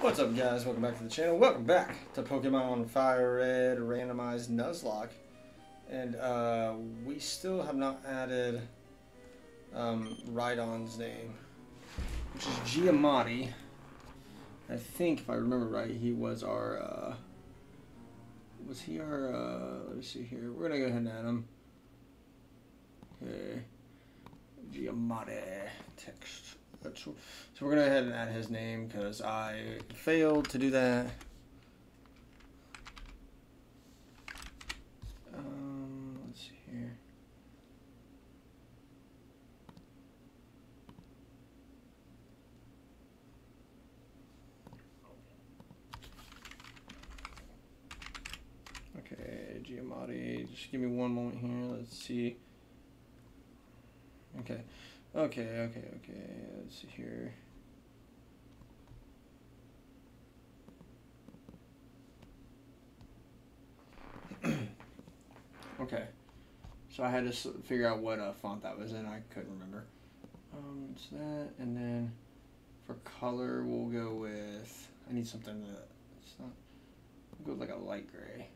What's up guys, welcome back to the channel. Welcome back to Pokemon Fire Red Randomized Nuzlocke. And uh, we still have not added um, Rhydon's name, which is Giamatti. I think, if I remember right, he was our, uh, was he our, uh, let me see here. We're gonna go ahead and add him. Okay. Giamatti text. That's, so we're gonna go ahead and add his name because I failed to do that. Um, let's see here. Okay, Giamatti, just give me one moment here. Let's see. Okay. Okay, okay. Let's see here. okay. So I had to figure out what uh, font that was in. I couldn't remember. Um, it's that, and then for color, we'll go with. I need something that it's not. We'll go with like a light gray.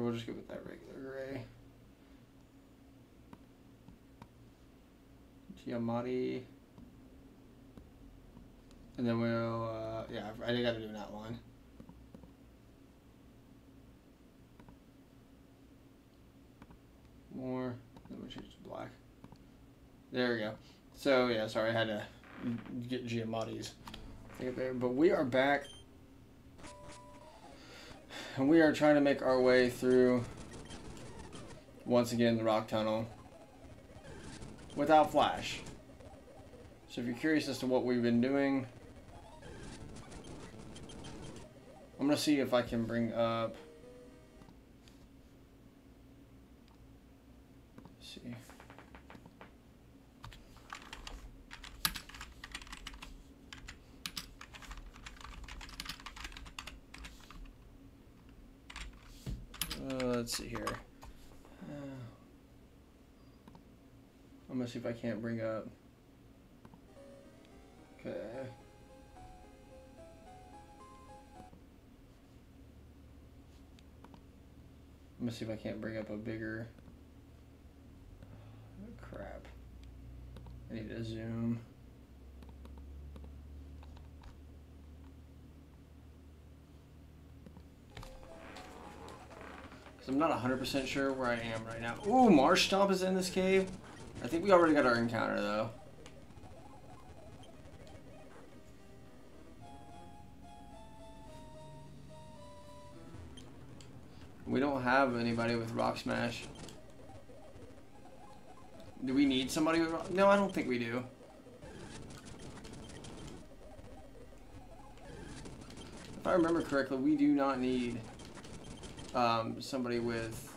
Or we'll just go with that regular gray. Giamatti. And then we'll, uh, yeah, I gotta do an outline. More, then we'll change to black. There we go. So, yeah, sorry, I had to get Giamatti's thing there. But we are back and we are trying to make our way through once again the rock tunnel without flash. So if you're curious as to what we've been doing I'm gonna see if I can bring up see Uh, let's see here. Uh, I'm gonna see if I can't bring up. Okay. I'm gonna see if I can't bring up a bigger. Crap. I need to zoom. I'm not 100% sure where I am right now. Ooh, Marshtomp is in this cave. I think we already got our encounter, though. We don't have anybody with Rock Smash. Do we need somebody with Rock? No, I don't think we do. If I remember correctly, we do not need um, somebody with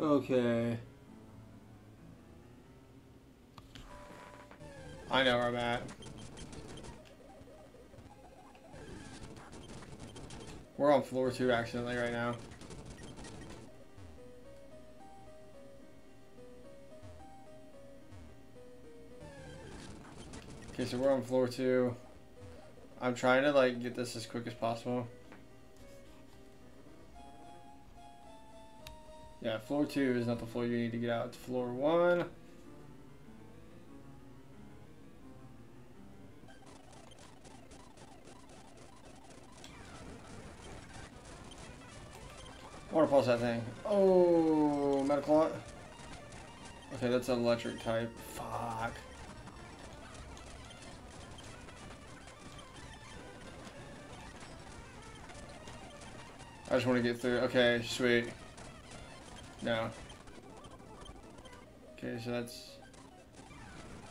Okay. I know where I'm at. We're on floor two accidentally right now. Okay, so we're on floor two. I'm trying to like get this as quick as possible. Yeah, floor two is not the floor you need to get out. It's floor one. Water pulse that thing. Oh, Metaclot. Okay, that's an electric type. Fuck. I just want to get through. Okay, sweet. No. Okay, so that's...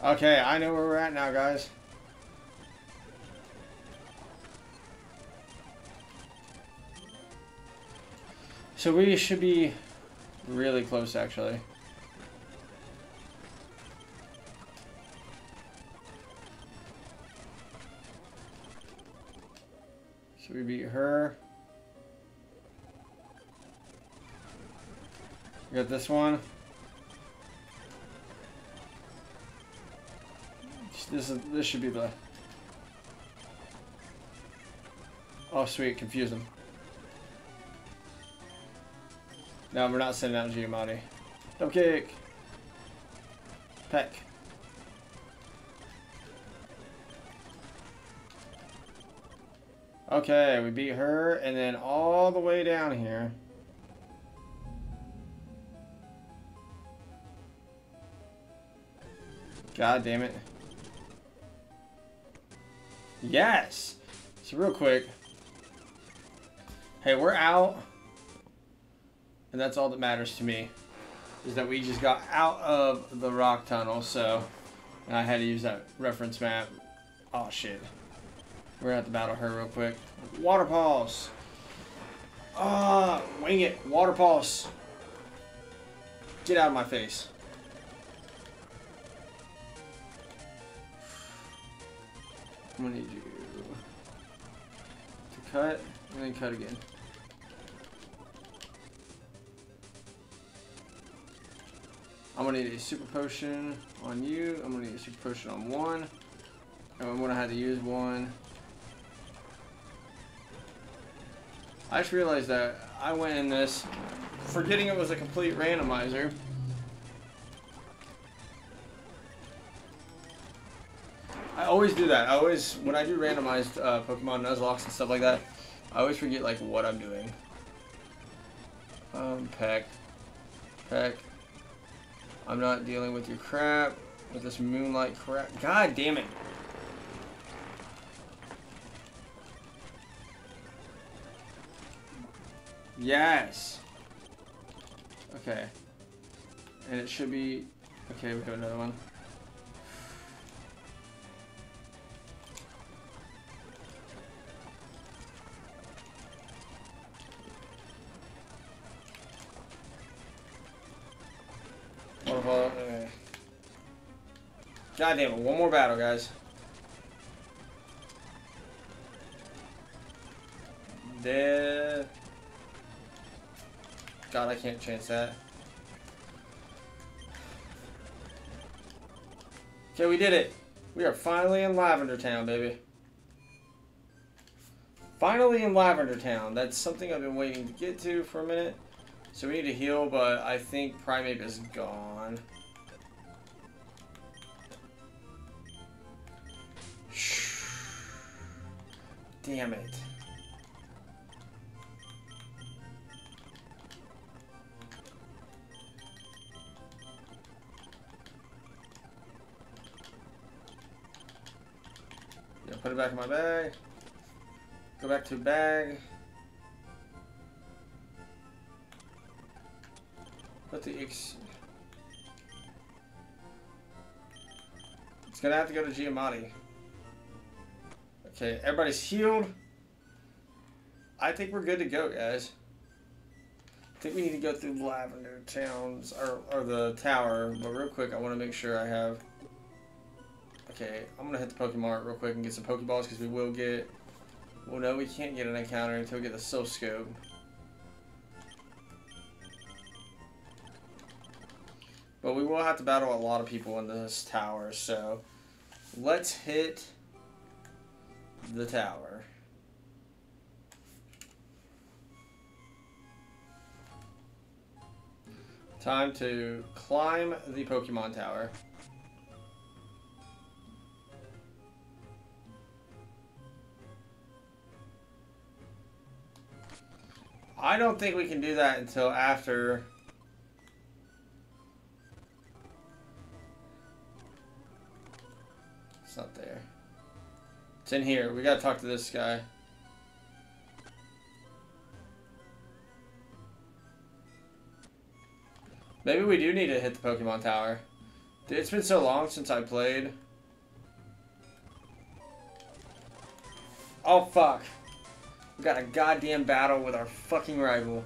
Okay, I know where we're at now, guys. So we should be really close, actually. So we beat her. Got this one. This is this should be the. Oh sweet, confuse them. No, we're not sending out Giamatti. Double kick. Peck. Okay, we beat her, and then all the way down here. God damn it. Yes! So real quick. Hey, we're out. And that's all that matters to me. Is that we just got out of the rock tunnel, so... And I had to use that reference map. Oh, shit. We're gonna have to battle her real quick. Water pulse! Ah, wing it. Water pulse. Get out of my face. I'm gonna need you to cut and then cut again. I'm gonna need a super potion on you. I'm gonna need a super potion on one. And I'm gonna have to use one. I just realized that I went in this forgetting it was a complete randomizer. Always do that. I always, when I do randomized uh, Pokemon Nuzlockes and stuff like that, I always forget like what I'm doing. Um, Peck. Peck. I'm not dealing with your crap. With this moonlight crap. God damn it. Yes. Okay. And it should be... Okay, we have another one. God damn it, one more battle, guys. Dead. God, I can't chance that. Okay, we did it. We are finally in Lavender Town, baby. Finally in Lavender Town. That's something I've been waiting to get to for a minute. So we need to heal, but I think Primeape is gone. Damn it. Yeah, put it back in my bag. Go back to bag. Put the X. It's gonna have to go to Giamatti. Okay, everybody's healed. I think we're good to go, guys. I think we need to go through Lavender Towns, or, or the tower, but real quick, I want to make sure I have... Okay, I'm going to hit the Pokemon real quick and get some Pokeballs, because we will get... Well, no, we can't get an encounter until we get the Silph Scope. But we will have to battle a lot of people in this tower, so... Let's hit the tower. Time to climb the Pokemon Tower. I don't think we can do that until after... It's in here. We gotta talk to this guy. Maybe we do need to hit the Pokemon Tower. Dude, it's been so long since I played. Oh, fuck. We got a goddamn battle with our fucking rival.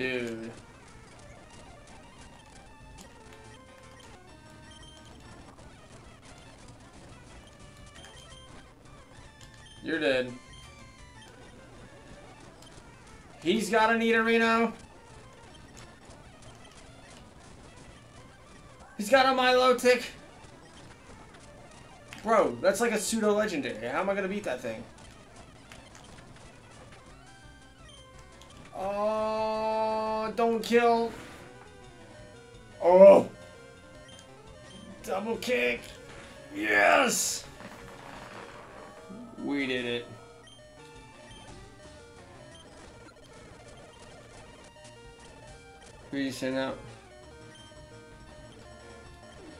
Dude. You're dead. He's got a Nidorino. He's got a Milotic. Bro, that's like a pseudo-legendary. How am I going to beat that thing? Oh, don't kill. Oh. Double kick. Yes. We did it. Who you send out?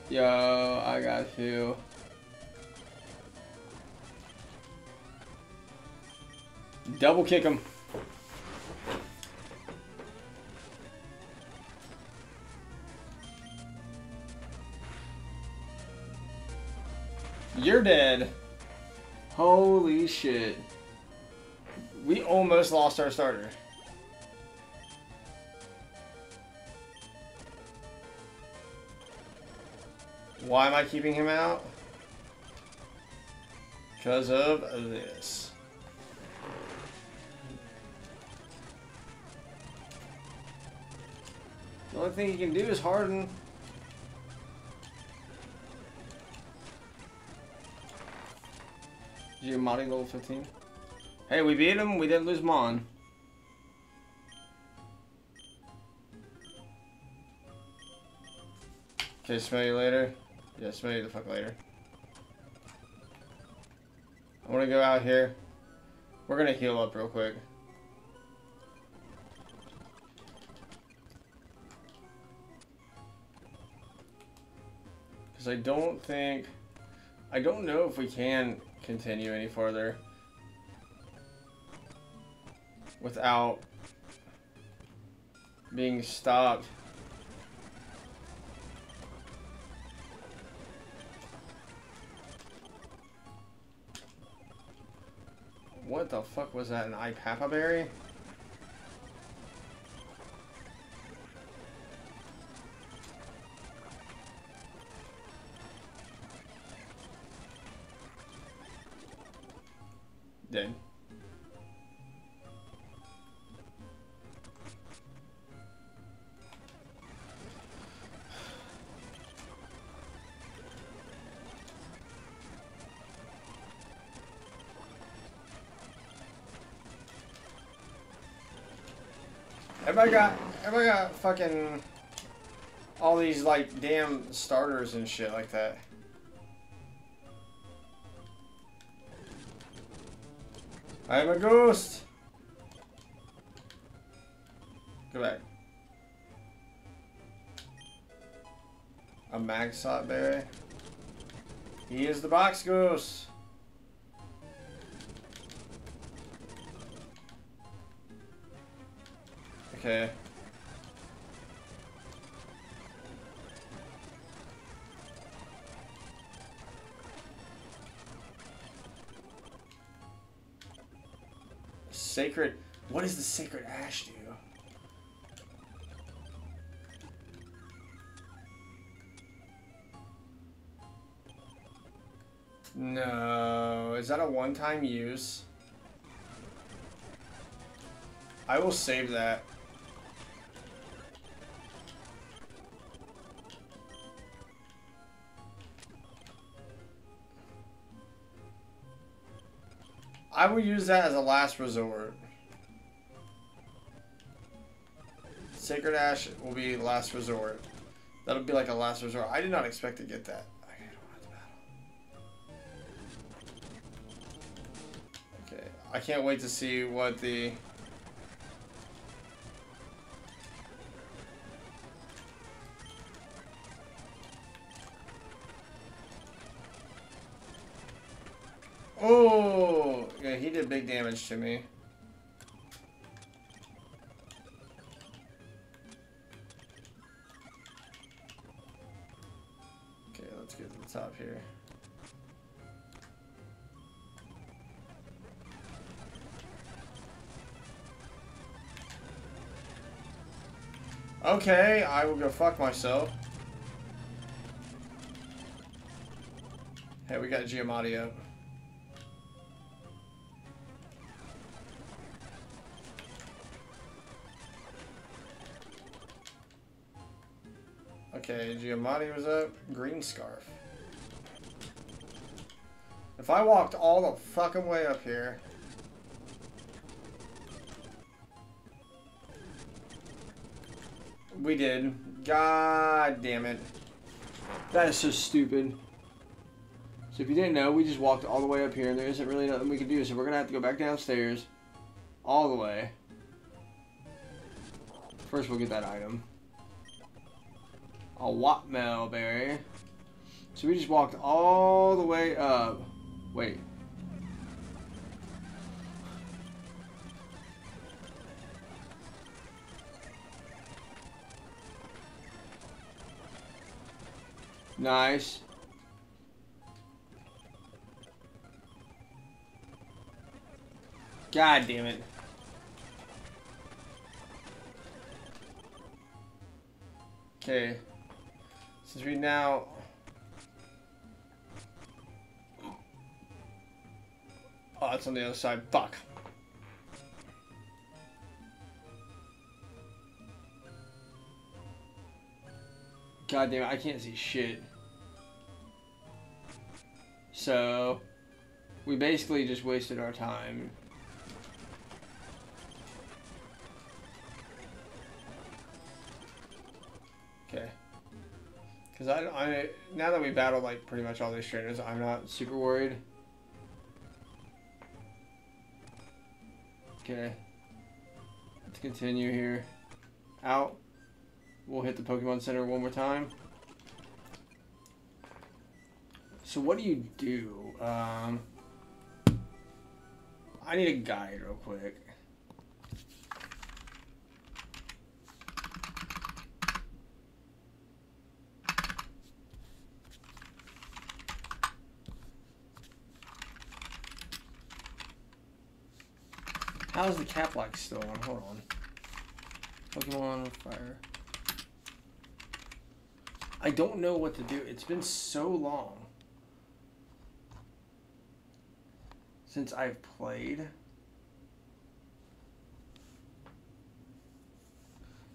Yo, I got you. Double kick him. You're dead. Holy shit. We almost lost our starter. Why am I keeping him out? Because of this. The only thing he can do is harden. Giamatti level 15. Hey, we beat him. We didn't lose Mon. Okay, smell you later. Yeah, smell you the fuck later. I want to go out here. We're going to heal up real quick. Because I don't think... I don't know if we can continue any further without being stopped. What the fuck was that, an Iapapa berry? Everybody got, everybody got fucking all these like damn starters and shit like that. I'm a ghost. Go back. A mag Magost berry. He is the box ghost. Okay. Sacred. What does the sacred ash do? No. Is that a one-time use? I will save that. I would use that as a last resort. Sacred Ash will be last resort. That'll be like a last resort. I did not expect to get that. Okay, I can't wait to see what the... damage to me. Okay, let's get to the top here. Okay, I will go fuck myself. Hey, we got Giamatti up. Giamatti was up. Green scarf. If I walked all the fucking way up here. We did. God damn it. That is so stupid. So if you didn't know, we just walked all the way up here and there isn't really nothing we can do. So we're going to have to go back downstairs all the way. First we'll get that item. A Watmel berry. So we just walked all the way up. Wait. Nice. God damn it. Okay. Since we now... Oh, it's on the other side. Fuck. God damn it, I can't see shit. So, we basically just wasted our time. Because I, I, now that we battled like pretty much all these trainers, I'm not super worried. Okay. Let's continue here. Out. We'll hit the Pokemon Center one more time. So what do you do? Um, I need a guide real quick. How's the cap lock still on? Hold on. Pokemon Fire. I don't know what to do. It's been so long since I've played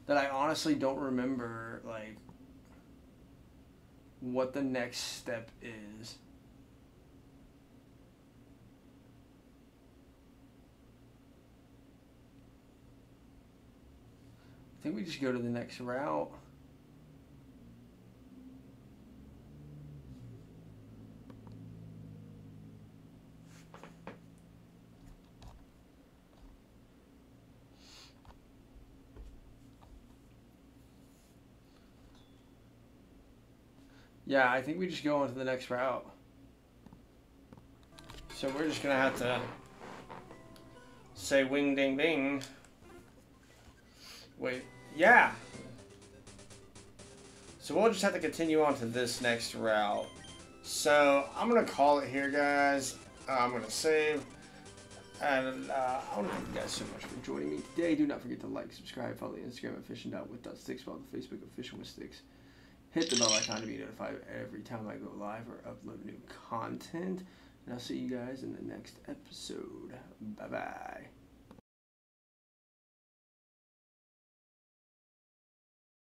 that I honestly don't remember like what the next step is. Think we just go to the next route. Yeah, I think we just go on to the next route. So we're just gonna have to say wing ding ding. Wait, yeah. So we'll just have to continue on to this next route. So I'm gonna call it here, guys. I'm gonna save. And uh, I want to thank you guys so much for joining me today. Do not forget to like, subscribe, follow the Instagram at fishing.with.sticks, follow the Facebook at Fishing with Sticks. Hit the bell icon to be notified every time I go live or upload new content. And I'll see you guys in the next episode. Bye bye.